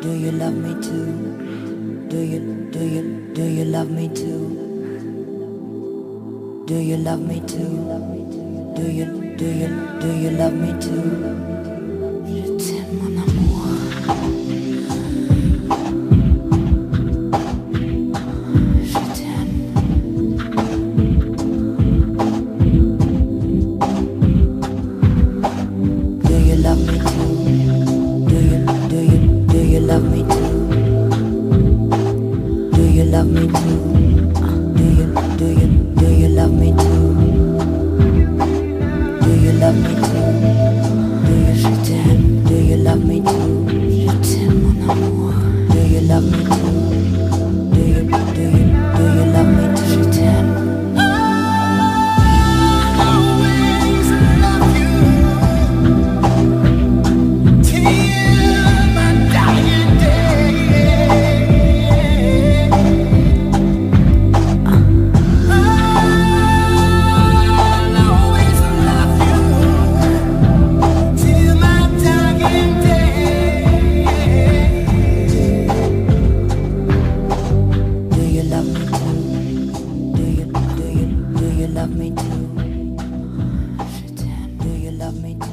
Do you love me too? Do you, do you, do you love me too? Do you love me too? Do you, do you, do you love me too? Love me too. love me love me too? Do you love me too?